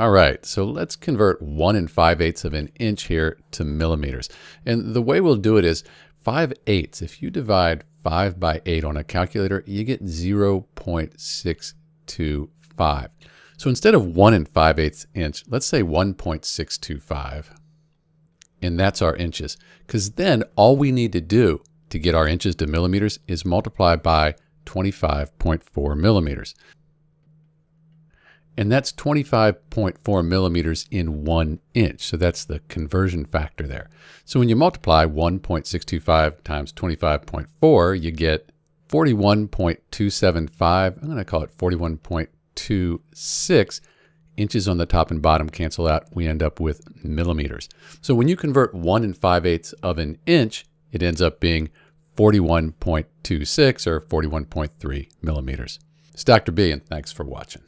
All right, so let's convert 1 and 5 eighths of an inch here to millimeters. And the way we'll do it is 5 eighths. If you divide 5 by 8 on a calculator, you get 0.625. So instead of 1 and 5 eighths inch, let's say 1.625. And that's our inches. Because then all we need to do to get our inches to millimeters is multiply by 25.4 millimeters and that's 25.4 millimeters in one inch. So that's the conversion factor there. So when you multiply 1.625 times 25.4, you get 41.275. I'm going to call it 41.26 inches on the top and bottom cancel out. We end up with millimeters. So when you convert 1 and 5 eighths of an inch, it ends up being 41.26 or 41.3 millimeters. It's Dr. B, and thanks for watching.